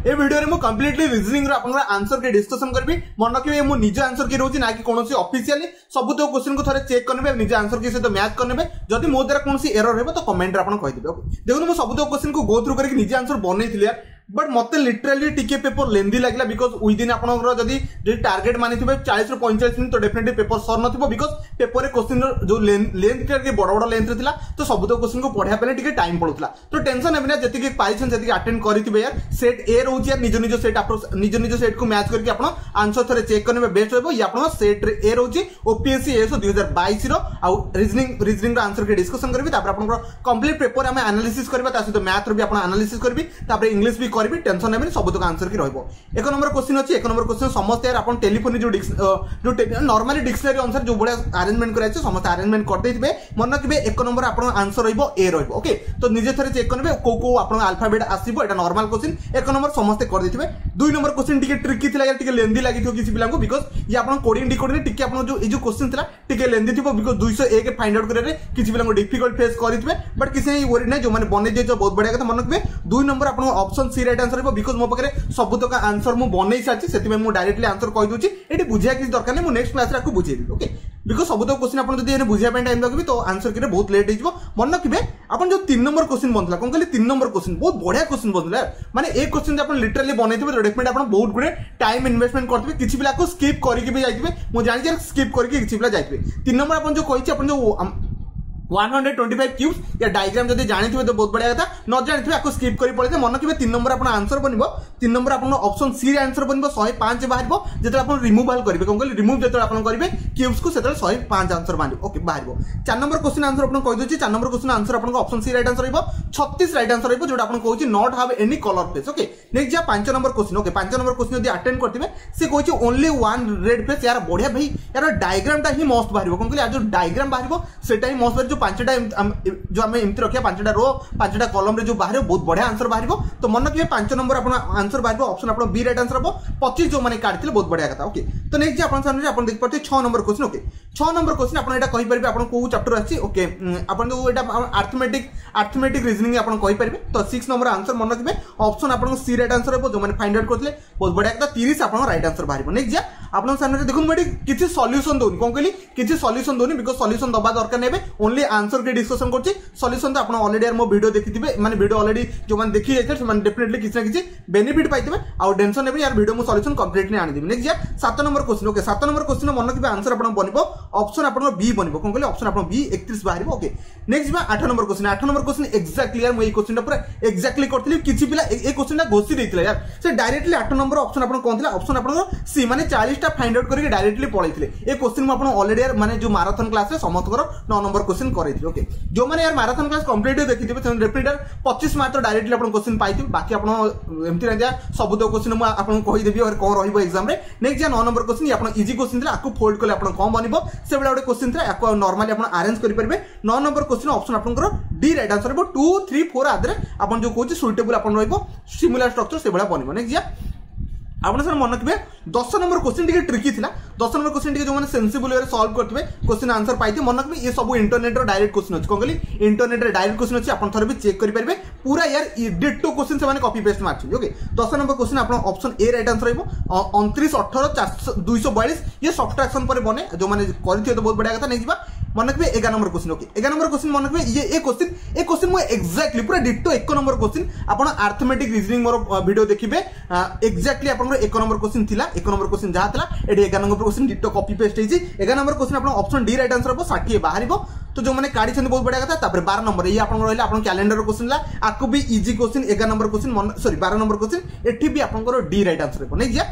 ଏ ଭିଡ଼ିଓରେ ମୁଁ କମ୍ପ୍ଲିଟଲି ରିଜନିଂର ଆପଣଙ୍କର ଆନ୍ସର କି ଡିସ୍କସନ୍ କରିବି। ମନେ ରଖିବେ ମୁଁ ନିଜ ଆନ୍ସର କି ରହୁଛି ନା କି କୌଣସି ଅଫିସିଆଲି ସବୁତକ କ୍ୱେଶ୍ଚିନ୍କୁ ଥରେ ଚେକ୍ କରିନେବେ ନିଜ ଆନ୍ସର କି ସହିତ ମ୍ୟାଚ୍ କରିନେବେ। ଯଦି ମୋ ଦ୍ୱାରା କୌଣସି ଏରର ହେବ ତ କମେଣ୍ଟରେ ଆପଣ କହିଦେବେ ଓକେ ଦେଖନ୍ତୁ ମୁଁ ସବୁତକ କ୍ୱେଶ୍ଚିନ୍କୁ ଗୋ ଥ୍ରୁ କରିକି ନିଜେ ଆନ୍ସର ବନେଇଥିଲି बट मत लिटराली टी पेपर लेंदी लगला बिकज विदिन आपंकर जदि टार्गेट मानी थे चालीस रु पैंचाश मिनट तो डेफिनेटली पेपर सर न पेपर क्वेश्चन जो लेंथ बड़ बड़ लेंथ था तो सब क्वेश्चन को पढ़ाया टे टाइम पड़ूला तो टेनसन है जी पाई आटेड करेंगे यार। सेट ए रोचे यार, निज निज सेट निज निज सेट को मैच करके आप आंसर थे चेक करेंगे बेस्ट रोक सेट ए रोचे ओपीएससी एस दुई हज़ार बैश रिजनिंग रिजनिंग आंसर के डिस्कसन करी कंप्लीट पेपर आम आनालीसीस करवा सहित मैथ्र भी आप आनालीसीस करी इंग्लीश भी କରିବି ତାପରେ ଇଂଲିଶ ବି କରିବି ଟେନସନ ନେବେନି ସବୁତକ ଆନ୍ସର କି ରହିବ। ଏକ ନମ୍ବର କ୍ୱେଶ୍ଚିନ୍ ଅଛି ଏକ ନମ୍ବର କ୍ୱେଶ୍ଚିନ୍ ସମସ୍ତେ ୟାର ଆପଣ ଟେଲିଫୋନ୍ ଯୋଉ ଯୋଉ ନର୍ମାଲି ଡିକ୍ସନାରୀ ଅନୁସାରେ ଯୋଉ ଭଳିଆ ଆରେଞ୍ଜମେଣ୍ଟ କରାଯାଇଛି ସମସ୍ତେ ଆରେଞ୍ଜମେଣ୍ଟ କରିଦେଇଥିବେ। ମନେ ରଖିବେ ଏକ ନମ୍ବର ଆପଣଙ୍କ ଆନ୍ସର ରହିବ ଏ ରହିବ ଓକେ ତ ନିଜେ ଥରେ ଚେକ୍ କରିବେ କୋଉ କୋଉ ଆପଣଙ୍କ ଆଲଫାବେଟ୍ ଆସିବ ଏଟା ନର୍ମାଲ କ୍ୱେଶ୍ଚିନ୍ ଏକ ନମ୍ବର ସମସ୍ତେ କରିଦେଇଥିବେ। ଦୁଇ ନମ୍ବର କ୍ୱେଶ୍ଚିନ୍ ଟିକେ ଟ୍ରିକି ଥିଲା ଟିକେ ଲେନ୍ଦି ଲାଗିଥିବ କିଛି ପିଲାଙ୍କୁ ବିକଜ ଇଏ ଆପଣ କୋଡ଼ିଂ ଡିକୋଡ଼ିଂ ଟିକେ ଆପଣ ଯୋଉ ଏଇ ଯୋଉ କ୍ୱେଶ୍ଚିନ୍ ଥିଲା ଟିକେ ଲେନ୍ଦି ଥିବ ବିକଜ ଦୁଇଶହ ଏକ ଫାଇଣ୍ଡ ଆଉଟ୍ କରିବାରେ କିଛି ପିଲାଙ୍କୁ ଡିଫିକଲ୍ଟ ଫେସ୍ କରିଥିବେ। ବଟ୍ କିଛି ୱରି ନାହିଁ ଯୋଉମାନେ ବନେଇ ଦେଇଛ ବହୁତ ବଢିଆ କଥା ମନେ ରଖିବେ। ଦୁଇ ନମ୍ବର ଆପଣଙ୍କ ଅପସନ୍ রাইট আনসার হব বিকজ মো পাখে সবুতক আনসর মু বনাই সারিছি সেপাই মু ডাইরেক্টলি আনসর কইদি এটি বুঝিয়া কিছু দরকার নেই মু নেক্সট ক্লাসে আকু বুঝাই দেবি ওকে বিকজ সবুতক কোশ্চিন আপনার যদি এনে বুঝিয়া পাই টাইম লাগবে তো আনসর কিরে বহুত লেট হয়ে যাব মনে রাখবে আপনার যে তিন নম্বর কোশ্চিন বনলা কোন কলি তিন নম্বর কোশ্চিন বহুত বড়িয়া কোশ্চিন বনলা মানে এই কোশ্চিন আপনার লিটারালি বনাইবে রেডেকমেন্ট আপনার বহুত গুড়ে টাইম ইনভেস্টমেন্ট করতে কিছু পিলা স্কিপ করিকি যাইবে মু জানি স্কিপ করিকি কিছু পিলা যাইবে তিন নম্বর আপনার যে কইছি আপনার যে हंड्रेड ट्वेंटी फाइव क्यूब्स या डायग्राम जब जानी तो बहुत बढ़िया था न जानी आपको स्किप कर पड़े मन रखिए तीन नंबर आप आंसर बन तीन नंबर आप ऑप्शन सी आंसर बन शहे पांच बाहर जो आप रिमुवाल करेंगे कौन कहते रिमुव जो आप करेंगे क्यूब्स को शहे पांच आंसर बाहर ओके बाहर चार नंबर क्वेश्चन आंसर आपको कहीदे चार नंबर क्वेश्चन आंसर आप ऑप्शन सी रईट आंसर रही छत्तीस रईट आंसर रही जो आपको कहे not have any colour face okay next जा पांच नंबर क्वेश्चन ओके पांच नंबर क्वेश्चन जब आटेड करेंगे सी कहे ओनली वन रेड फेस यार बढ़िया भाई यार डायग्रामटा ही मस्त बाहर कौन कहते जो डायग्राम बाहर से मस्त बाहर जो पांचटा जो आम एमती পাঁচটা যে আমি এমতি রক্ষা পাঁচটা রো পাঁচটা কলমে যে বাহার বহুত বড়িয়া আনসর বাহার তো মনে রাখবে পাঁচ নম্বর আপনার আনসর বাহার অপশন আপনার বি রাইট আনসর হব পঁচিশ যে কাটিলে বহুত বড়িয়া কথা ওকে তো নেক্সট যে আপনার সামনে আপনার দেখিপারে ছ নম্বর কোশ্চিন ওকে ছ নম্বর কোশ্চিন আপনার এটা কইপারে আপনার কেউ চ্যাপ্টর আসছে ওকে আপনার এটা আর্থমেটিক আর্থমেটিক রিজনিং আপনার কইপারে তো সিক্স নম্বর আনসর মনে রাখবে অপশন আপনার সি রাইট আনসর হব যে ফাইন্ড আউট করলে বহুত বড়িয়া কথা তিরিশ আপনার রাইট আনসর বাহার নেক্সট যা আপনার সামনে দেখুন এটি কিছু সল্যুসন দেউনি কম কহিলি কিছু সল্যুসন দেউনি বিকজ সল্যুসন দেওয়া দরকার নেবে ওনলি আনসরকে ডিসকসন করছি সল্যুসন তো আপনার অলরেডি আর মো ভিডিও দেখিবে মানে ভিডিও অলরেডি যে দেখি যাইছে সে ডেফিনেটলি কিছু না কিছু বেনিফিট পাইবে আউ টেনশন নেবে আর ভিডিও মু সল্যুসন কমপ্লিটলি আনিদেবি নেক্সট যা সাত নম্বর কোশ্চিন ওকে সাত নম্বর কোশ্চিন মনে রাখবে আনসর আপনার বনব অপশন আপনার বি বনব কোন কলে অপশন আপনার বি একত্রিশ বাহার ওকে নেক্সট যা আঠ নম্বর কোশ্চিন আঠ নম্বর কোশ্চিন এক্সাক্টলি আর মু এই কোশ্চিনটা পুরা এক্সাক্টলি করছিলি কিছু পিলা এই কোশ্চিনটা ঘোষি দিয়েছিল ইয়ার সে ডাইরেক্টলি আঠ নম্বর অপশন আপনার কোন অপশন আপনার সি মানে চালিশটা ফাইন্ড আউট করি ডাইরেক্টলি পড়াইলে এই কোশ্চিন মু আপনার অলরেডি মানে যে মারাথন ক্লাসে সমস্তর ন নম্বর কোশ্চিন मैंने यार माराथन क्लास कंप्लीट देखिए डेफिनेट पचिश मार्क तो डायरेक्टली आप क्वेश्चन पाई बाकी आप एमती ना दिया सब तो क्वेश्चन मुझे आपको कहीदेवी और कौन रही एग्जाम में नेक्स्ट नौ नंबर क्वेश्चन आप इजी क्वेश्चन आपको फोल्ड कले आप कौन बन से भाई गोटे क्वेश्चन था आपको नर्माली आप आरेंज करेंगे नौ नंबर क्वेश्चन ऑप्शन आपंकर डी राइट आंसर रहा टू थ्री फोर आदि आप जो कहे सुइटेबल आप सिमिलार स्ट्रक्चर से भाया बन नेक्स्ट আপনার সে মনে থাকবে দশ নম্বর কোশ্চিন টিকে ট্রিকি লা দশ নম্বর কোশ্চিন টিকে যে সেনসিবল ওয়ে সলভ করতে কোশ্চিন আনসর পাই মনে রাখবে ইয়ে সব ইন্টরনেটর ডাইরেক্ট কোশ্চিন অছি কম কলি ইন্টরনেটর ডাইরেক্ট কোশ্চিন অছি আপনার থরে চেক করে পারবে পুরা ইয়ার ইডিট টু কোশ্চিন সে কপি পেস্ট মারছেন ওকে দশ নম্বর কোশ্চিন আপনার অপশন এ রাইট আনসর রহব অনত্রিশ অঠর চারশো দুইশো বয়ালিশ ইয়ে সবট্রাকশন পরে বনে যে করতে তো বহুত বড়িয়া কথা নিয়ে যা মনে রাখবে এগারো নম্বর কোশ্চিন ওকে এগারো নম্বর কোশ্চিন মনে রাখবে ইয়ে এ কোশ্চিন এ কোশ্চিন মু এক্সাক্টলি পুরা ডিটো এক নম্বর কোশ্চিন আপনার আর্থমেটিক রিজনিং মোর ভিডিও দেখবে এক্সাক্টলি আপনার ଆପଣଙ୍କର ଏକ ନମ୍ବର କୋଶ୍ଚିନ୍ ଥିଲା ଏକ ନମ୍ବର କୋଶ୍ଚିନ୍ ଯାହା ଥିଲା ଏଠି ଏଗାର number question ditto copy paste ହେଇଛି ଏଗାର ନମ୍ବର କୋଶ୍ଚିନ୍ ଆପଣ ଅପସନ୍ ଡି ରାଇଟ୍ ଆନ୍ସର ହେବ ଷାଠିଏ ବାହାରିବ ତ ଯେଉଁମାନେ କାଢ଼ିଛନ୍ତି ବହୁତ ବଢ଼ିଆ କଥା ତାପରେ ବାର ନମ୍ବର ଏଇ ଆପଣଙ୍କର ରହିଲା ଆପଣ କ୍ୟାଲେଣ୍ଡର କୋଶ୍ଚିନ୍ ହେଲା ଆକୁ ବି ଇଜି କୋଶ୍ଚିନ୍ ଏଗାର ନମ୍ବର କୋଶ୍ଚିନ୍ ସରି ବାର ନମ୍ବର କୋଶ୍ଚିନ୍ ଏଠି ବି ଆପଣଙ୍କର ଡି ରାଇଟ୍ ଆନ୍ସର ହେବ ନେଇଯିବା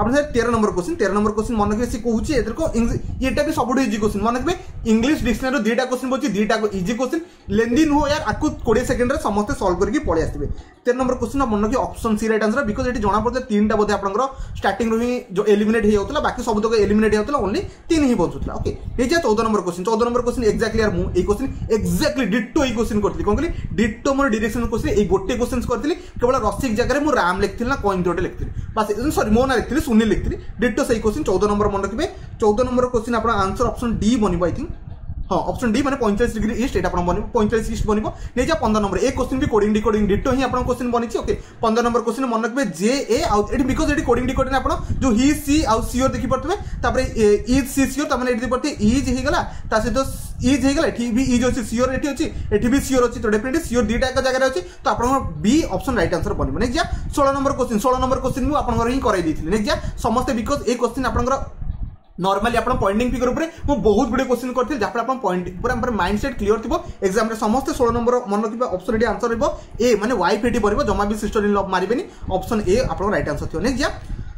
আপনার স্যার তেরো নম্বর কোশ্চিন তেরো নম্বর কোশ্চিন মনে রাখবে সে কুচি এদের এটা বি সবুঠ ইজি কোশ্চিন মনে রাখবে ইংলিশ ডিকশনারি দুইটা কোশ্চিন বলছি দুইটা ইজি কোশ্চিন লেন্দি নুহ ইয়ার আকু কোড়িয়ে সেকেন্ডরে সমস্ত সলভ করি পড়ে আসবে ତେର ନମ୍ବର କୋଶ୍ଚିନ୍ ମନେ ରଖି option C right answer because ଏଠି ଜଣାପଡ଼ୁଛି ତିନିଟା ବୋଧେ ଆପଣଙ୍କର ଷ୍ଟାର୍ଟିଂରୁ ହିଁ ଏଲିମିନେଟ୍ ହେଇଯାଉଥିଲା ବାକି ସବୁତକ ଏଲିମିନେଟ୍ ହେଇଯାଉଥିଲା ଓନ୍ଲି ତିନି ହିଁ ବଞ୍ଚୁଥିଲା। ଓକେ ହେଇଯାଏ ଚଉଦ ନମ୍ବର କୋଶ୍ଚିନ୍ ଚଉଦ ନମ୍ବର କୋଶ୍ଚିନ୍ ଏକ୍ଜାକ୍ଟଲି ଆର୍ ମୁଁ ଏଇ କୋଶ୍ଚିନ୍ ଏକ୍ଜାକ୍ଟଲି ଡିଟୋ ଏଇ କୋଶ୍ଚିନ୍ କରିଥିଲି। କ'ଣ କହିଲି? ଡିଟୋ ମୋର ଡିରେକ୍ସନ୍ କୋଶ୍ଚିନ୍ ଏଇ ଗୋଟେ କୋଶ୍ଚିନ୍ କରିଥିଲି କେବଳ ରସିକ ଜାଗାରେ ମୁଁ ରାମ ଲେଖିଥିଲି ନା କଏମିତି ଗୋଟେ ଲେଖିଥିଲି। ବାସ୍ ସରି ମୋ ନାଁ ଲେଖିଥିଲି ସୁନୀଲ ଲେଖିଥିଲି। ଡିଟୋ ସେଇ କୋଶ୍ଚିନ୍ ଚଉଦ ନମ୍ବର ମନେ ରଖିବେ ଚଉଦ ନମ୍ବର କୋଶ୍ଚିନ୍ ଆପଣ ଆନ୍ସର ଅପସନ୍ ଡି ବନିବ ଆଇ ଥିଙ୍କ୍ ହଁ ଅପସନ୍ ଡି ମାନେ ପଇଁଚାଳିଶ ଡିଗ୍ରୀ ଇଷ୍ଟ ଏଇଟା ଆପଣ ବନିବ ପଇଁଚାଳିଶ ଇଷ୍ଟ ବନିବ ନେଇଯିବା ପନ୍ଦର ନମ୍ବର ଏ କୋଶ୍ଚିନ୍ ବି କୋଡିଂ ଡିକୋଡିଂ ଡିଟୋ ହିଁ ଆପଣଙ୍କ କୋଶ୍ଚିନ୍ ବନିଛି ଓକେ ପନ୍ଦର ନମ୍ବର କୋଶ୍ଚିନ୍ ମନେ ରଖିବେ ଜେ ଏ ଆଉ ଏଠି ବିକଜ ଏଠି କୋଡିଂ ଡିକୋଡିଂ ଆପଣ ଯୋଉ ହି ସି ଆଉ ସିଓର ଦେଖିପାରୁଥିବେ ତାପରେ ଇଜ୍ ସି ସିଓର ତାମାନେ ଏଠି ଦେଖିପାରୁଥିବେ ଇଜ୍ ହେଇଗଲା ତା ସହିତ ଇଜ୍ ହେଇଗଲା ଏଠି ବି ଇଜ୍ ଅଛି ସିଓର ଏଠି ଅଛି ଏଠି ବି ସିଓର ଅଛି ତ ଡେଫିନେଟଲି ସିଓର ଦୁଇଟା ଏକ ଜାଗାରେ ଅଛି ତ ଆପଣଙ୍କର ବି ଅପସନ୍ ରାଇଟ୍ ଆନ୍ସର ବନିବ। ନେଇଯିବା ଷୋହଳ ନମ୍ବର କୋଶ୍ଚିନ୍ ଷୋହଳ ନମ୍ବର କୋଶ୍ଚିନ୍ ମୁଁ ଆପଣଙ୍କର ହିଁ କରାଇ ଦେଇଥିଲି। ନେଇଯିବା ସମସ୍ତେ ବିକଜ ଏ କୋଶ୍ଚିନ୍ ଆପଣଙ୍କର নর্মালি আপনার পয়েন্টিং ফিগর উপরে মু বহুত গুড়ে কোশ্চিন করছি যাফলে আপনার পয়েন্ট উপরে আমার মাইন্ড সেট ক্লিয়ার থাকবে এক্সামে সমস্ত ষোল নম্বর মনে রাখবে অপশন এটি আনসর রহব এ মানে ওয়াইফ এটি পড়ব জমা বি সিস্টর ইন লভ মারিবেনি অপশন এ আপনার রাইট আনসর থাকবে নেক্সট যা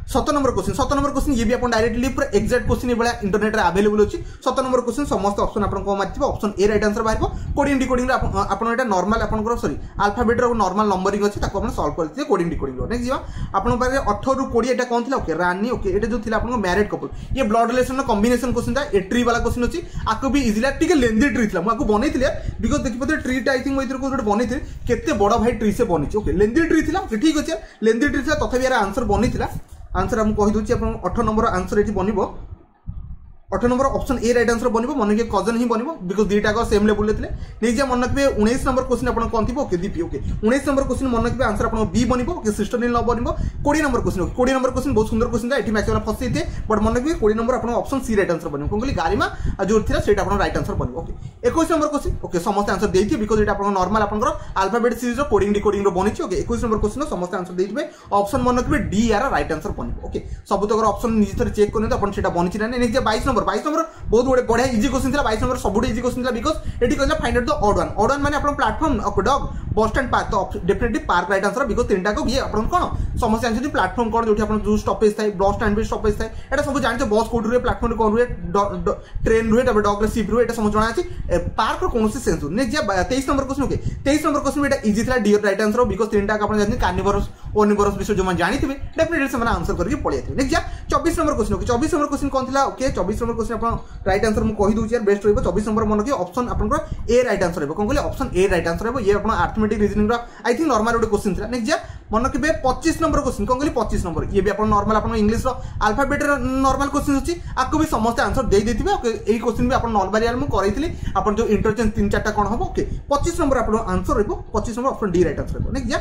সত নম্বর কোশ্চিন সত নম্বর কোশ্চিন ইয়ে বি আপনার ডাইরেক্টলি পুরো এক্সাক্ট কোশ্চিন এইভাবে ইন্টরনেটে আভেলেবল অছি সত নম্বর কোশ্চিন সমস্ত অপসন আপনার কম আসবে অপসন এ রাইট আনসর বাহিব কোডিং ডিকোডিং আপনার এটা নর্মাল আপনার সরি আলফাবেটর নর্মাল নম্বরিং অছে তাকে আপনার সলভ করে কোডিং ডিকোডিং নেক্সট যা আপনার পাখে অঠর কোড়িয়ে এটা কম লা ওকে রানী ওকে এটা যে আপনার ম্যারেড কপল ইয়ে ব্লড রিলেসনর কম্বিনেসন কোশ্চিনটা এ ট্রি বালা কোশ্চিন অছি আকু বি ইজিলা টিকে লেন্দি ট্রি লা মু আকু বনাইছিলে বিকজ দেখিপারে ট্রিটা আই থিঙ্ক মু এর গোটে বনাইଥିଲି କେତେ ବଡ଼ ଭାଇ ଟ୍ରି ସେ ବନିଛି ଓକେ ଲେନ୍ଦି ଟ୍ରି ଥିଲା, ସେ ଠିକ୍ ଅଛି ଲେନ୍ଦି ଟ୍ରି ଥିଲା, ତଥାପି ଏହାର ଆନ୍ସର ବନିଥିଲା ଆନ୍ସର ମୁଁ କହିଦେଉଛି ଆପଣ ଅଠର ନମ୍ବର ଆନ୍ସର ଏଠି ବନିବ। ଅଠର number option A right answer ବନିବ ମନେ ରଖିବେ କଜନ ହିଁ ବନିବ ବିକଜ ଦୁଇଟାକ ସେମ୍ ଲେବୁଲରେ ଥିଲେ ନେଇଯିବା ମନେ ରଖିବେ ଉଣେଇଶ ନମ୍ବର କୋଶ୍ଚିନ୍ ଆପଣ କ'ଣ ଥିବ ଓକେ ଦିପି ଓକେ ଉଣେଇଶ ନମ୍ବର କୋଶ୍ଚିନ୍ ମନେ ରଖିବେ ଆନ୍ସର ଆପଣଙ୍କ ବି ବନିବ ଓକେ ସିଷ୍ଟର ଇନ୍ ଲ ବନିବ କୋଡ଼ିଏ ନମ୍ବର କୋଶ୍ଚିନ୍ ଓକେ କୋଡ଼ିଏ ନମ୍ବର କୋଶ୍ଚିନ୍ ବହୁତ ସୁନ୍ଦର କୋଶ୍ଚିନ୍ ଏଠି ମ୍ୟାକ୍ସିମମ୍ ଫସି ଦେଇଥିବେ ବଟ୍ ମନେ ରଖିବେ କୋଡ଼ିଏ ନମ୍ବର ଆପଣଙ୍କ ଅପସନ୍ ସି ରାଇଟ୍ ଆନ୍ସର ବନିବ କ'ଣ କହିଲି ଗାରିମା ଯୋଉ ଥିଲା ସେଇଟା ଆପଣଙ୍କ ରାଇଟ୍ ଆନ୍ସର ବନିବ ଓକେ ଏକୋଇଶ ନମ୍ବର କୋଶ୍ଚିନ୍ ଓକେ ସମସ୍ତେ ଆନ୍ସର ଦେଇଥିବେ ବିକଜ ଏଇଟା ଆପଣଙ୍କ ନର୍ମାଲ ଆପଣଙ୍କର ଆଲଫାବେଟ୍ ସିରିଜ୍ର କୋଡ଼ିଂ ଡିକୋଡ଼ିଂର ବନିଛି ଓକେ ଏକୋଇଶ ନମ୍ବର କୋଶ୍ଚିନ୍ ସମସ୍ତେ ଆନ୍ସର ଦେଇଥିବେ ଅପସନ୍ ମନେ ରଖିବେ ଡି ଆର ରାଇଟ୍ ଆନ୍ସର ବନିବ ଓକେ ସବୁତକର ଅପସନ୍ ନିଜେ ଥରେ ଚେକ୍ କରନ୍ତୁ ଆପଣ ସେଇଟା ବନିଛି ନା ନେକ୍ସଟ ବାଇଶ ନମ୍ବର নম্বর বাইশ নম্বর বহুত বড় বড়িয়া ইজি কোশ্চিন লা বাইশ নম্বর সবুঠ ইজি কোশ্চিন লা বিকজ এটি কিন্তু find out the odd one odd one মানে আপনার platform dog bus stand park তো definitely park right answer because তিনটাক ইয়ে আপনার কোণ সমস্ত জানিছেন প্লাটফর্ম কোণ যেটি আপনার যে স্টপেজ থাকে বস স্ট্যান্ড বি স্টপেজ থাকে এটা সব জানিছে বস কোটি রুহে প্লাটফর্ম কোণ রুহে ট্রেন রুহে তারপরে ডগ সিপ রুহে এটা সমস্ত জনা আছে পার্কর কোণী সেন্স নে যে তেইশ নম্বর কোশ্চিন ওকে তেইশ নম্বর কোশ্চিন এটা ইজি লা ডিওর রাইট আনসর বিকজ তিনটাক আপনার জানি কার্নিভরস ओनिवरस विषय जो जानते हैं डेफिनेटली आंसर करके पलि आसवे नेक्स्ट चौबीस नंबर क्वेश्चन ओके चौबीस नंबर क्वेश्चन कौन था ओके चौबीस नंबर নম্বর কোশ্চিন আপনার রাইট আনসর মু কহিদেছি আর বেস্ট রহব চবিশ নম্বর মনে কি অপশন আপনার এ রাইট আনসর হব কম কে অপশন এ রাইট আনসর হব ইয়ে আপনার আর্থমেটিক রিজনিংর আই থিঙ্ক নর্মাল গোটে কোশ্চিন লা নেক্সট যা মনে রাখবে পঁচিশ নম্বর কোশ্চিন কম কে পঁচিশ নম্বর ইয়ে বি আপনার নর্মাল আপনার ইংলিশর আলফাবেটর নর্মাল কোশ্চিন অছি আকু বি সমস্ত আনসর দিয়ে দিয়ে এই কোশ্চিন বি আপনার নর্মাল ইয়ার মু করাইলি আপনার যে ইন্টরচেঞ্জ তিন চারটা কোণ হব ওকে পঁচিশ নম্বর আপনার আনসর রহব পঁচিশ number option D right answer হব নেক্সট যা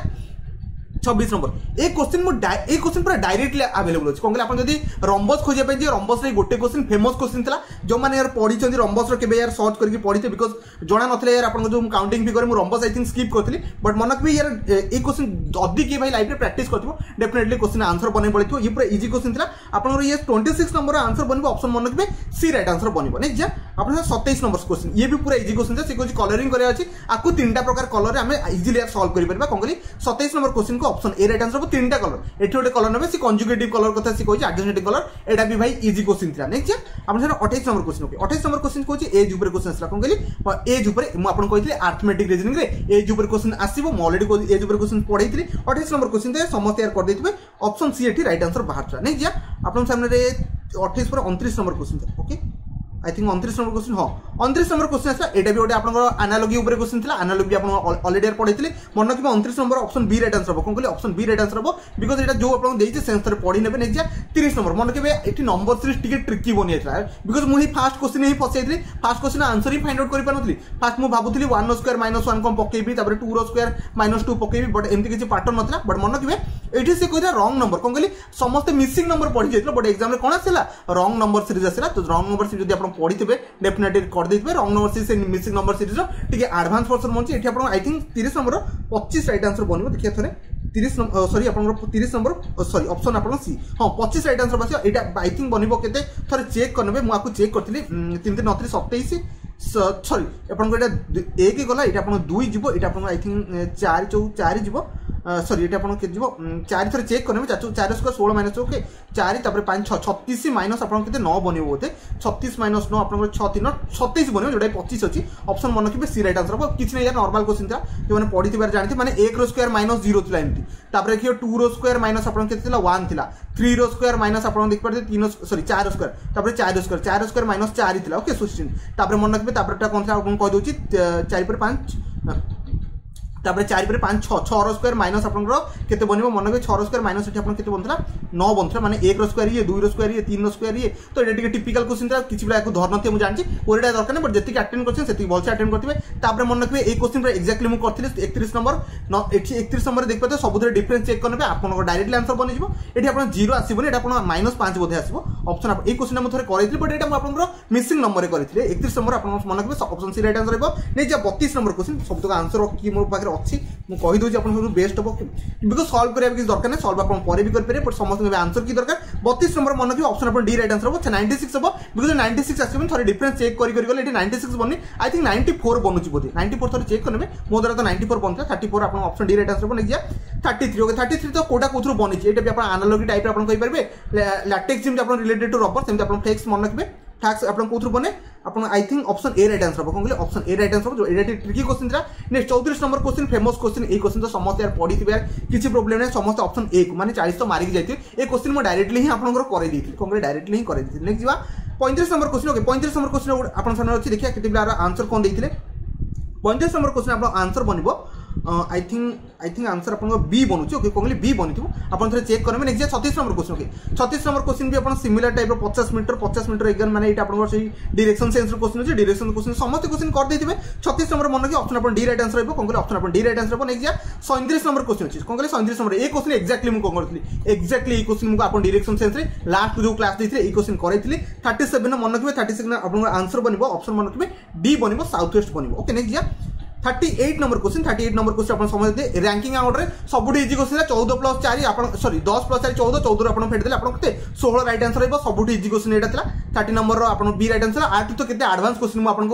ছবিশ নম্বর এই কোশ্চিন মু এই কোশ্চিন পুরা ডাইরেক্টলি আভেলেবল অছি কোন আপন যদি রম্বস খোঁজা পাই যে রম্বস রে গোটে কোশ্চিন ফেমস কোশ্চিন লা যে মানে ইয়ার পড়িছন্তি রম্বস র কেবে ইয়ার সর্চ করিকি পড়িছে বিকজ জনা নথিলে ইয়ার আপন যে কাউন্টিং ফিগর মু রম্বস আই থিঙ্ক স্কিপ করতিলি বট মনক বি ইয়ার এই কোশ্চিন যদি কি ভাই লাইফ রে প্র্যাকটিস করতিবো ডেফিনেটলি কোশ্চিন আনসার বনে পড়িথো ই পুরা ইজি কোশ্চিন লা আপন র ইয়ে 26 নম্বর আনসার বনিব অপশন মনক বি সি রাইট আনসার বনিব নেক্সট যা আপন 27 নম্বর কোশ্চিন ইয়ে বি পুরা ইজি কোশ্চিন যা সে কোজ কলরিং করিয়া আছে আকু তিনটা প্রকার কলর রে আমি ইজিলি ইয়ার সলভ করি পারিবা কোন কলি 27 নম্বর কোশ্চিন কো অপশন এ রাইট আনসার হব তিনটা কলর এটি গোটে কলর নেবে, সে কনজুগেটিভ কলর কথা সে কোচি আডজেন্টেড কলর এটা বি ভাই ইজি কোশ্চিন লা নেক্সট আমার সেটা অঠাইশ নম্বর কোশ্চিন ওকে অঠাইশ নম্বর কোশ্চিন কইছে এজ উপরে কোশ্চিন আসলা কোন কইলি এজ উপরে মু আপন কইছিলে আর্থমেটিক রিজনিং রে এজ উপরে কোশ্চিন আসিব মু অলরেডি এজ উপরে কোশ্চিন পড়াইଥିଲି অঠাইশ নম্বর কোশ্চিন তে সমস্ত এর কর দেইতিবে অপশন সি এটি রাইট আনসার বাহার বাহারছলা নেক্সট যা আপন সামনে রে অঠাইশ পরে অনত্রিশ number question okay I think অଣତିରିଶ number question ହଁ ଅଣତିରିଶ নম্বর কোশ্চিন ଆସିଲା ଏଇଟା ବି ଗୋଟେ ଆପଣଙ୍କର ଆନାଲୋଗି ଉପରେ କୋଶ୍ଚିନ୍ ଥିଲା ଆନାଲୋଗି ଆପଣ ଅଲରେଡ଼ି ପଢ଼ିଥିଲେ ମନେ ରଖିବେ ଅଣତିରିଶ number option B right answer হব কোন କହିଲେ অপশন বি রাইট আনসার হব বিকজ এটা ଯେଉଁ ଆପଣଙ୍କୁ ଦେଇଛି ସେ ଅନୁସାରେ ପଢ଼ି ନେବେ ନେଇଯିବା ତିରିଶ নম্বর ମନେ ରଖିବେ ଏଠି ନମ୍ବର ସିରିଜ୍ ଟିକେ ଟ୍ରିକି ବନିଯାଇଥିଲା ବିକଜ ମୁଁ ହିଁ ଫାର୍ଷ୍ଟ କୋଶ୍ଚିନ୍ ହିଁ ପଚାଇଥିଲି ଫାର୍ଷ୍ଟ କୋଶ୍ଚିନ୍ ଆନ୍ସର ହିଁ ଫାଇଣ୍ଡ ଆଉଟ୍ କରିପାରୁନଥିଲି ଫାର୍ଷ୍ଟ ମୁଁ ଭାବୁଥିଲି ୱାନ୍ର ସ୍କୋୟାର ମାଇନସ୍ ୱାନ୍ କ'ଣ ପକେଇବି ତାପରେ ଟୁର ସ୍କୋୟାର ମାଇନସ୍ ଟୁ ପକେଇବି ବଟ୍ ଏମିତି କିଛି ପାଟର୍ନ ନଥିଲା ବଟ୍ ମନେ ରଖିବେ ଏଇଠି ସେ କହିଲା ରଙ୍ଗ ନମ୍ବର କ'ଣ କହିଲି ସମସ୍ତେ ମିସିଂ ନମ୍ବର ପଢ଼ି ଯାଇଥିଲେ ବଟ୍ ଏକ୍ଜାମ୍ରେ କ'ଣ ଆସିଲା ରଙ୍ଗ ନମ୍ବର ସିରିଜ୍ ଆସିଲା ତ ରଙ୍ଗ ନମ୍ବର ସିରିଜ୍ ଯଦି ଆପଣ আপনার পড়িবে ডেফিনেটলি করে দিয়ে রং নম্বর সিরিজ মিসিং নম্বর সিরিজর টিকি আডভান্স পর্সন বনছে এটি আপনার আই থিঙ্ক তিরিশ নম্বর পঁচিশ রাইট আনসর বনব দেখিয়া থাকে তিরিশ সরি আপনার তিরিশ নম্বর সরি অপশন আপনার সি হ্যাঁ পঁচিশ রাইট আনসর বসে এটা আই থিঙ্ক বনব কেতে থাকে চেক করে নেবে মু চেক করি তিন তিন অতিশ সতেইশ সরি আপনার এটা এক গলা এটা আপনার দুই যাব এটা আপনার আই থিঙ্ক চারি চৌ চারি যাব ସରି ଏଇଟା ଆପଣ କେତେ ଯିବ ଚାରି ଥରେ ଚେକ୍ କରିନେବେ ଚାରି ସ୍କୋୟାର ଷୋହଳ ମାଇନସ୍ ଓକେ ଚାରି ତାପରେ ପାଞ୍ଚ ଛଅ ଛତିଶ ମାଇନସ୍ ଆପଣଙ୍କ କେତେ ନଅ ବନିବ ବୋଧେ ଛତିଶ ମାଇନସ୍ ନଅ ଆପଣଙ୍କର ଛଅ ତିନ ସତେଇଶ ବନିବ ଯୋଉଟା ପଚିଶ ଅଛି ଅପସନ୍ ମନେ ରଖିବେ ସି ରାଇଟ୍ ଆନ୍ସର ହବ କିଛି ନାହିଁ ନର୍ମାଲ କୋଶ୍ଚିନ୍ ଥିଲା ଯେଉଁମାନେ ପଢିଥିବାର ଜାଣିଥିବେ ମାନେ ଏକର ସ୍କୋୟାର ମାଇନସ୍ ଜିରୋ ଥିଲା ଏମିତି ତାପରେ ଦେଖିବ ଟୁ ର ସ୍କୋୟାର ମାଇନସ୍ ଆପଣଙ୍କ କେତେ ଥିଲା ୱାନ୍ ଥିଲା থ্রি রো স্কোয়ার মাইনাস আপনার দেখিপারে তিন সরি চার স্কোয়ার তারপরে চার স্কোয়ার চার স্কোয়ার মাইনাস চারি লা ওকে সিক্সটিন তারপরে মনে রাখবে তারপরে কোন ଥିଲା ଆପଣଙ୍କୁ କହିଦେଉଛି ଚାରି ପରେ তাপরে চারি পরে পাঁচ, ছ ছর স্কোয়ার মাইনস আপনার কেতে বনব? মনে করি ছর স্কোয়ার মাইনস এটি আপনার কেতে বনুলা ন বনুলা মানে এক স্কোয়ার ইয়ে দুই স্কোয়ার ইয়ে তিন স্কোয়ার ইয়ে। তো এটা টিকে টিপিকাল কোশ্চিন ছিল কিছু পিলা একটু ধর নথিবে মু জানি ওটা দরকার না বট যেতে আটেন্ড করছেন সেটি ভালসে আটেন্ড করতে তাপরে মনে রাখবে এই কোশ্চিন পুরো এক্সাক্টলি মু করছিলি একত্রিশ নম্বর এটি একত্রিশ নম্বর দেখিপারে সবুজের ডিফরেন্স চেক করবে আপনার ডাইরেক্টলি আনসর বনিযোগ এটি আপনার জিরো আসবনি এটা আপনার মাইনস পাঁচ বোধে আসব অপশন এই কোশ্চিনটা মু থাকে করাইলি বট এটা আপনার মিসিং নম্বরে করেছিলি একত্রিশ নম্বর আপনার মনে রাখবে অপশন সি রাইট আনসর রহব নিজে বতিশ নম্বর কোশ্চিন সবুজ আনসর কি মো পাখে ପାଖରେ ଅଛି ମୁଁ କହିଦେଉଛି ଆପଣ ସବୁ ବେଷ୍ଟ ହବ ବିକଜ ସଲ୍ଭ କରିବା କିଛି ଦରକାର ନାହିଁ ସଲ୍ଭ ଆପଣ ପରେ ବି କରିପାରିବେ ବଟ୍ ସମସ୍ତଙ୍କୁ ଏବେ ଆନ୍ସର କି ଦରକାର ବତିଶ ନମ୍ବର ମନେ ରଖିବେ ଅପସନ୍ ଆପଣ ଡି ରାଇଟ୍ ଆନ୍ସର ହବ ନାଇଣ୍ଟି ସିକ୍ସ ହବ ବିକଜ ନାଇଣ୍ଟି ସିକ୍ସ ଆସିବନି ଥରେ ଡିଫରେନ୍ସ ଚେକ୍ କରି କରି ଗଲେ ଏଠି ନାଇଣ୍ଟି ସିକ୍ସ ବନି ଆଇ ଥିଙ୍କ ନାଇଣ୍ଟି ଫୋର୍ ବନୁଛି ବୋଧେ ନାଇଣ୍ଟି ଫୋର୍ ଥରେ ଚେକ୍ କରିନେବେ ମୋ ଦ୍ୱାରା ତ ନାଇଣ୍ଟି ଫୋର୍ ବନିଥିଲା ଥାର୍ଟି ଫୋର୍ ଆପଣ ଅପସନ୍ ଡି ରାଇଟ୍ ଆନ୍ସର ହବ ନେଇଯିବା thirty three okay thirty three তো কোটা কোথাও বনিছে এটা বি আপনার আনালোগি টাইপের আপনার কইপারবে ল্যাটেক্স যেমনি আপনার রিলেটেড টু রবর সেমতি আপনার ফ্লেক্স মনে রাখবে ফ্যাক্স আপনার কোথাও বনে ଆପଣ I think option A right answer ହେବ କ'ଣ କହିଲେ ଅପସନ୍ ଏ ରାଇଟ୍ ଆନ୍ସର୍ ହେବ ଯେଉଁ ଏଇଟା ଟ୍ରିକି କୋଶ୍ଚିନ୍ ଥିଲା ନେକ୍ସଟ ଚଉତିରିଶ ନମ୍ବର କୋଶ୍ଚିନ୍ ଫେମସ୍ କୋଶ୍ଚିନ୍ ଏଇ କୋଶ୍ଚିନ୍ ତ ସମସ୍ତେ ୟାର ପଢ଼ିଥିବେ କିଛି ପ୍ରୋବ୍ଲେମ୍ ନାହିଁ ସମସ୍ତେ ଅପସନ୍ ଏକୁ ମାନେ ଚାଳିଶ ତ ମାରିକି ଯାଇଥିବେ। ଏ କୋଶ୍ଚିନ୍ ମୁଁ ଡାଇରେକ୍ଟଲି ହିଁ ଆପଣଙ୍କର କରାଇ ଦେଇଥିଲି। କ'ଣ କହିଲେ ଡାଇରେକ୍ଟଲି ହିଁ କରାଇ ଦେଇଥିଲି। ନେକ୍ସଟ ଯିବା। ପଇଁତିରିଶ ନମ୍ବର କୋଶ୍ଚିନ୍ ଓକେ ପଇଁତିରିଶ ନମ୍ବର କୋଶ୍ଚିନ୍ ଆପଣଙ୍କ ସାମ୍ନାରେ ଅଛି। ଦେଖିବା କେତେ ପିଲାର ଆନ୍ସର୍ କ'ଣ ଦେଇଥିଲେ? ପଇଁତିରିଶ ନମ୍ବର କୋଶ୍ଚିନ୍ ଆପଣଙ୍କ answer ବନିବ। I think I think answer আপনার বি বনুছি ওকে কোহলি বি বনিথিব আপনার থেকে চেক করবে নেক্সট যা ছতিশ নম্বর কোশ্চিন ওকে ছতিশ নম্বর কোশ্চিন বি আপনার সিমিলার টাইপর পচাশ মিনিটর পচাশ মিনিটর এক্সাম মানে এটা আপনার সেই ডিরেকশন সেন্সর কোশ্চিন আছে ডিরেকশন কোশ্চিন সমস্ত কোশ্চিন করেদেবে ছতিশ নম্বর মনে কি অপশন আপনার ডি রাইট আনসর হব কোন কোহলি অপশন আপনার ডি রাইট আনসর হব নেক্সট যা সৈঁত্রিশ নম্বর কোশ্চিন আছে কোন কোহলি সৈঁত্রিশ নম্বর এই কোশ্চিন এক্সাক্টলি মু কোন করি এক্সাক্টলি এই কোশ্চিন মু আপনার ডিরেকশন সেন্সরে লাস্ট যে ক্লাস দিয়েছিলে এই কোশ্চিন করাইলি থার্টি সেভেন মনে রাখবে থার্টি সেভেন আপনার আনসর বনব অপশন মনে রাখবে ডি বনব সাউথ ওয়েস্ট বনব ওকে নেক্সট যা thirty eight number question thirty eight number question আপনার সময় র্যাঙ্কিং আউটরে সবুঠু ইজি কোশ্চিন চৌদ প্লস চারি আপনার সরি দশ প্লস চারি চৌদ চৌদ আপনার ফেটিদেলে আপনার কেতে ষোহ রাইট আনসর হব সবুঠু ইজি কোশ্চিন এটা লা থার্টি নম্বর আপনার বি রাইট আনসর আঠু তো কেতে আডভান্স কোশ্চিন আপনার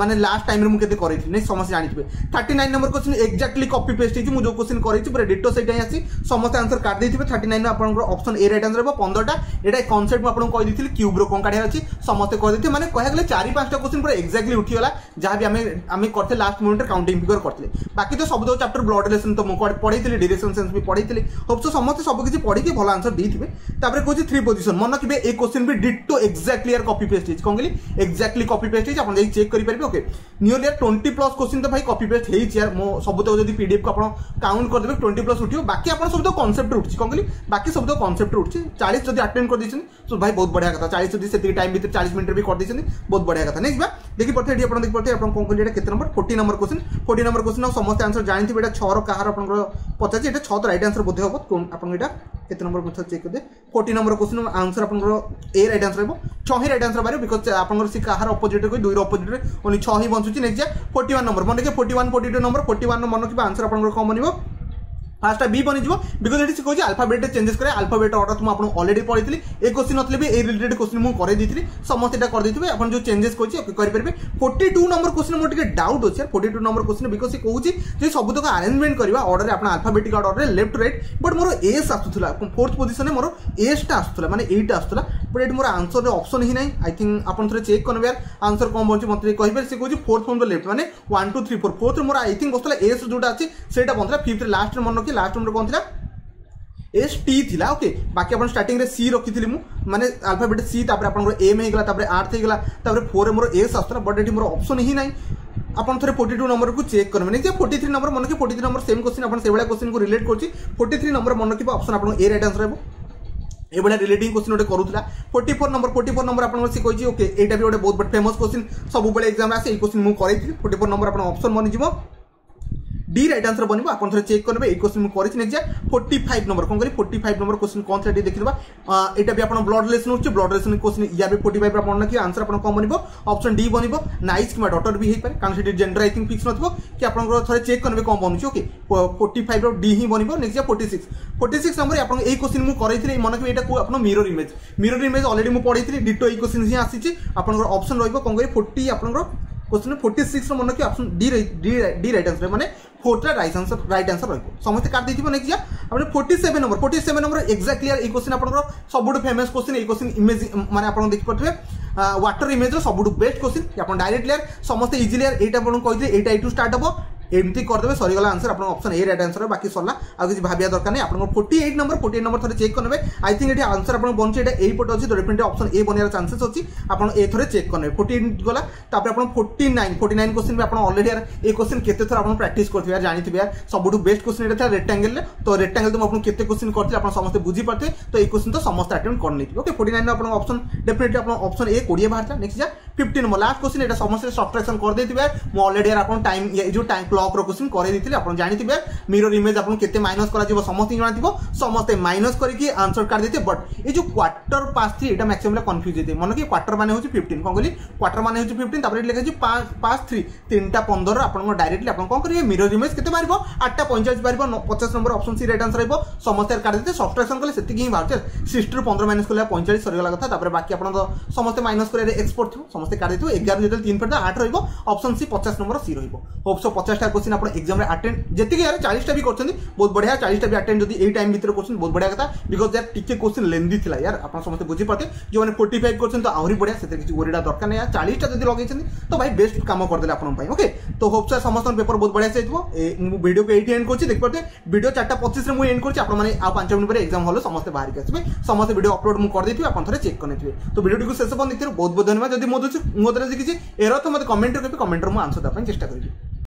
মানে লাস্ট টাইমে মু কেতে করাইছি নেই সমস্ত জাঁথিবে thirty nine number question exactly copy paste হয়েছি মু যে কোশ্চিন করাইছি পুরো ডিটো সেইটা আসি সমস্ত আনসর কাটি দিয়ে থার্টি নাইন আপনার অপশন এ রাইট আনসর হব পনেরটা এটা কনসেপ্ট মু আপনার কইদি কিউব্র কম কাঢ়িয়া আছে সমস্ত কইদি মানে কহিয়া গেলে চারি পাঁচটা কোশ্চিন পুরো এক্জাক্টলি উঠিগলা যা বি আমি আমি করতে last moment chapter counting figure କରିଥିଲେ ବାକି ତ ସବୁ ଯେଉଁ ଚାପ୍ଟର ବ୍ଲଡ୍ ରିଲେସନ୍ ତ ମୁଁ କୁଆଡ଼େ ପଢ଼ାଇଥିଲି ଡିରେକ୍ସନ୍ ସେନ୍ସ ବି ପଢ଼ାଇଥିଲି ହୋପ୍ସ ସମସ୍ତେ ସବୁ କିଛି ପଢ଼ିକି ଭଲ ଆନ୍ସର ଦେଇଥିବେ ତାପରେ କହୁଛି ଥ୍ରୀ ପୋଜିସନ୍ ମନ କିବେ ଏଇ କ୍ୱେଶ୍ଚନ୍ ବି ditto exactly year copy paste ହେଇଛି କ'ଣ କହିଲି ଏକ୍ଜାକ୍ଟଲି କପି ପେଷ୍ଟ ହେଇଛି ଆପଣ ଯାଇକି ଚେକ୍ କରିପାରିବେ okay near year twenty plus question ତ ଭାଇ କପି ପେଷ୍ଟ ହେଇଛି ୟାର ସବୁ ସବୁତକ ଯଦି ପିଡିଏଫ୍କୁ ଆପଣ କାଉଣ୍ଟ କରିଦେବେ ଟ୍ୱେଣ୍ଟି ପ୍ଲସ୍ ଉଠିବ ବାକି ଆପଣ ସବୁ କନସେପ୍ଟ ଉଠୁଛି କ'ଣ କହିଲି ବାକି ସବୁ କନସେପ୍ଟ ଉଠୁଛି ଚାଳିଶ ଯଦି ଆଟେଣ୍ଡ କରିଦେଇଛନ୍ତି ସୋ ଭାଇ ବହୁତ ବଢ଼ିଆ କଥା ଚାଳିଶ ଯଦି ସେତିକି ଟାଇମ୍ ଭିତରେ ଚାଳିଶ ମିନିଟ୍ ବି କରିଦେଇଛନ୍ତି ବହୁତ ବଢ଼ିଆ କଥା ନେଇଯିବା ଦେଖି ଏଠି ଆପଣ ଦେଖି ଆପଣ କ'ଣ କହିଲେ ଏଇଟା କେତେ number forty number question question forty number question ଆଉ ସମସ୍ତେ ଆନ୍ସର ଜାଣିଥିବେ এটা ছর কাহার আপনার পচারছি এটা ছ তো রাইট আনসর বোধ হব আপনার এটা কেতে নম্বর কথা চেক করে ফোর্টি নম্বর কোশ্চিন আনসর আপনার এ রাইট আনসর হব ছ he write answer Bahar because আপনার সে কাহার অপোজিট কই দুই অপোজিট ওনলি ছ হি বঞ্চুছি নেক্সট ফোর্টি ওয়ান নম্বর মনে রাখে forty one forty two number forty one মনে রাখবে আনসর আপনার কম বনিব ফার্স্টটা বি বনিযোগ বিকজ এটি শিখোছি আলফাবেট চেঞ্জেস করে আলফাবেট অর্ডর মু আপনার অলরেডি পড়াইলি এই কোশ্চিন নথিলে বি এই রিলেটেড কোশ্চিন মু করে দিয়েছিলি সমস্ত এটা করে দিয়েছিবে আপনার যে চেঞ্জেস করছি করিপারে ফোর্টি টু নম্বর কোশ্চিন মোট টিকে ডাউট আছে forty two number question because সে কৌছি যে সবুতক আরেঞ্জমেন্ট করা অর্ডর আপনার আলফাবেটিক অর্ডরে লেফট রাইট বট মোর এস আসুলা ফোর্থ পজিশনে মোর এসটা আসুলা মানে এইটা আসুলা ବଟ୍ ଏଠି ମୋର ଆନ୍ସର୍ରେ ଅପସନ୍ ହିଁ ନାହିଁ ଆଇ ଥିଙ୍କ୍ ଆପଣ ଥରେ ଚେକ୍ କରିବେ ଆନ୍ସର୍ କ'ଣ ବଞ୍ଚି ମୋତେ କହିପାରିବେ ସେ କହୁଛି ଫୋର୍ଥ ଫ୍ରମ୍ ଦ ଲେଫ୍ଟ ମାନେ ୱାନ୍ ଟୁ ଥ୍ରୀ ଫୋର୍ ଫୋର୍ଥରେ ମୋର ଆଇ ଥିଙ୍କ୍ ବସୁଥିଲା ଏସ୍ ଯେଉଁଟା ଅଛି ସେଇଟା ବନ୍ଧୁଥିଲା ଫିଫ୍ଥରେ ଲାଷ୍ଟରେ ମନେ ରଖି ଲାଷ୍ଟ ନମ୍ବର କ'ଣ ଥିଲା এস টি লা ওকে বাকি আপনার স্টার্টিংরে সি রক্ষিলি মু মানে আলফাবেট সি তাপরে আপনার এম হয়ে গলা তাপরে আর্থ হয়ে গলা তাপরে ফোরে মোর এস আসলা বট এটি মোর অপশন হি নাই আপনার থরে ফোর্টি টু নম্বরকে চেক করবে নিজে ফোর্টি থ্রি নম্বর মনে কি forty three number same question আপনার সেইভাবে কোশ্চিন রিলেট করছি ফোর্টি থ্রি নম্বর মনে রাখবে অপশন আপনার এ রাইট আনসর হব এইভাবে রিলেটিং কোশ্চিন গোটে করুলা forty four number forty four number আপনার সে কইছি ওকে এইটা বি গোটে বহুত ফেমস কোশ্চিন সবুলে এক্সাম আসে এই কোশ্চিন মু করাইছি ফোর্টি ফোর নম্বর আপনার অপশন বনিযোগ ডি রাইট আনসর বনব। আপনার থাকে চেক করবে এই কোশ্চিন করেছি নেক্সট যা ফোর্টি ফাইভ নম্বর কম করি ফোর্টি ফাইভ নম্বর কোশ্চিন কম সেটা দেখি দেবা এটা বি আপনার ব্লড রিলেসন হচ্ছে ব্লড রিলেসন কোশ্চিন ইয়ার বি ফোর্টি ফাইভ আপনার কি আনসর আপনার কম বনব অপশন ডি বনব নাইস কিংবা ডটর বি হয়ে পারে কারণ সেটি জেন্ডর আই থিঙ্ক ফিক্স নথিব কি আপনার থাকে চেক করবে কম বনুছে ওকে ফোর্টি ফাইভ ডি হি বনব নেক্সট যা forty six forty six number আপনার এই কোশ্চিন মু করাইছিলি মনে করি এটা আপনার mirror image mirror image already মু পড়াইছিলি ডিটো এই কোশ্চিন হি আসিছে আপনার অপশন রহব কম করি ফোর্টি আপনার কোশ্চিন ফোর্টি সিক্সর মনে কি option D D right answer মানে ফোরটা রাইট আনসর রাইট আনসর রহব সমস্তে কাটিদেব নেক্সট যা আপনার forty seven number forty seven number exact clear এই কোশ্চিন আপনার সবুঠ ফেমস কোশ্চিন এই কোশ্চিন ইমেজ মানে আপনার দেখিপারে ওয়াটর ইমেজর সবুঠ বেস্ট কোশ্চিন আপনার ডাইরেক্ট লেয়ার সমস্ত ইজি লেয়ার এইটা আপনার কে এইটা এইটু স্টার্ট হব ଏମିତି କରିଦେବେ ସରିଗଲା ଆନ୍ସର ଆପଣଙ୍କ ଅପସନ୍ ଏ ରାଇଟ୍ ଆନ୍ସର ବାକି ସରିଲା ଆଉ କିଛି ଭାବିବା ଦରକାର ନାହିଁ ଆପଣଙ୍କର forty eight number forty eight number ଥରେ ଚେକ୍ କରିନେବେ ଆଇ ଥିଙ୍କ୍ ଏଠି ଆନ୍ସର ଆପଣଙ୍କ ବନୁଛି ଏଇଟା ଏଇପଟେ ଅଛି ତ ଡେଫିନେଟଲି ଅପସନ୍ ଏ ବନିବାର ଚାନ୍ସେସ୍ ଅଛି ଆପଣ ଏ ଥରେ ଚେକ୍ କରିନେବେ ଫୋର୍ଟି ଏଇଟ୍ ଗଲା ତାପରେ ଆପଣ forty nine forty nine question ବି ଆପଣ ଅଲରେଡ଼ି ଏ କୋଶ୍ଚିନ୍ କେତେ ଥର ଆପଣ ପ୍ରାକ୍ଟିସ୍ କରିଥିବେ ଜାଣିଥିବେ ସବୁଠୁ ବେଷ୍ଟ କୋଶ୍ଚିନ୍ ଏଇଟା ଥିଲା ରେକ୍ଟାଙ୍ଗେଲରେ ତ ରେକ୍ଟାଙ୍ଗେଲ ମୁଁ ଆପଣଙ୍କୁ କେତେ କୋଶ୍ଚିନ୍ କରିଥିଲି ଆପଣ ସମସ୍ତେ ବୁଝିପାରିଥିବେ ତ এই কোশ্চিন তো সমস্ত আটেম্প করে নিয়েছি ওকে ফোর্টি নাইন আপনার অপশন ডেফিনেটলি আপনার অপশন এ কোড়িয়ে বাহার নেক্সট যা ফিফটিন নম্বর লাস্ট কোশ্চিন এটা সমস্ত সবট্রাকশন করে দিয়ে মু অলরেডি আপনার টাইম এই যে টাইম ক্লক ব্লক্র কোশ্চিন করাই দিয়ে আপনার জাঁথে মিরর ইমেজ আপনার কেতে মাইনস করা সমস্ত জনাথিব সমস্তে মাইনস করি আনসর কাটি দিয়ে বট এই যে কোয়ার্টর পাস থ্রি এটা ম্যাক্সিমাম কনফ্যুজ হয়ে মনে কি কোয়ার্টর মানে হচ্ছে ফিফটিন কম কলি কোয়ার্টর মানে হচ্ছে ফিফটিন তারপরে লেখা হচ্ছে পাস থ্রি তিনটা পনেরো আপনার ডাইরেক্টলি আপনার কম করবে মিরর ইমেজ কেতে মারিব আটটা পঞ্চাশ মারিব পচাশ number option C right answer রহব সমস্তে কাটি দিয়ে সবট্রাকশন কলে সেটি ହିଁ ବାହାରୁଛି। ସିକ୍ସଟିରୁ ପନ୍ଦର ମାଇନସ୍ କଲେ ପଇଁଚାଳିଶ ସରିଗଲା କଥା। ତାପରେ ବାକି ଆପଣ ସମସ୍ତେ ମାଇନସ୍ କରିବାରେ ଏକ୍ସପୋର୍ଟ ଥିବ, ସମସ୍ତେ କାଢ଼ି ଦେଇଥିବ। ଏଗାର ଯେତେବେଳେ ତିନି ପଡ଼ିଥିବ ଆଠ ରହିବ। ଅପସନ୍ ସି ପଚାଶ ନମ୍ବର ସି ରହିବ। ହୋପ୍ସ ପଚାଶଟା କୋଶ୍ଚିନ୍ ଆପଣ ଏକ୍ଜାମରେ ଆଟେଣ୍ଡ ଯେତିକି ୟାର ଚାଳିଶଟା ବି କରିଛନ୍ତି ବହୁତ ବଢିଆ ଚାଳିଶଟା ବି ଆଟେଣ୍ଡ ଯଦି ଏଇ ଟାଇମ୍ ଭିତରେ କରୁଛନ୍ତି ବହୁତ ବଢିଆ କଥା ବିକଜ ୟାର ଟିକେ କୋଶ୍ଚିନ୍ ଲେନ୍ଦି ଥିଲା ୟାର ଆପଣ ସମସ୍ତେ ବୁଝିପାରୁଥିବେ ଯେଉଁମାନେ ଫୋର୍ଟି ଫାଇଭ୍ କରୁଛନ୍ତି ତ ଆହୁରି ବଢିଆ ସେଥିରେ କିଛି ଓରିଟା ଦରକାର ନାହିଁ ଚାଳିଶଟା ଯଦି ଲଗେଇଛନ୍ତି ତ ଭାଇ ବେଷ୍ଟ କାମ କରିଦେଲେ ଆପଣଙ୍କ ପାଇଁ ଓକେ ତ ହୋପ୍ସ ସମସ୍ତଙ୍କ ପେପର ବହୁତ ବଢିଆ ଯାଇଥିବ ମୁଁ ଭିଡ଼ିଓକୁ ଏଇଠି ଏଣ୍ଡ କରୁଛି ଦେଖିପାରୁଥିବେ ଭିଡ଼ିଓ ଚାରିଟା ପଚିଶରେ ମୁଁ ଏଣ୍ଡ କରୁଛି ଆପଣମାନେ ଆଉ ପାଞ୍ଚ ମିନିଟ୍ ପରେ ଏକ୍ଜାମ ହଲ୍ ସମସ୍ତେ ବାହାରିକି ଆସିବେ ସମସ୍ତେ ଭିଡ଼ିଓ ଅପଲୋଡ଼ ମୁଁ କରିଦେଇଥିବି ଆପଣ ଥରେ ଚେକ୍ କରିନେଇଥିବେ। ତ ଭିଡ଼ିଓଟିକୁ ଶେଷ ପର୍ଯ୍ୟନ୍ତ ଦେଖିଥିବାରୁ ବହୁତ ବହୁତ ଧନ୍ୟବାଦ ଯଦି ମୋ ମୋ ଦ୍ୱାରା ଯଦି କିଛି ଏର ତ ମୋତେ କମେଣ୍ଟରେ କହିବେ କମେଣ୍ଟରେ ମୁଁ ଆନ୍ସର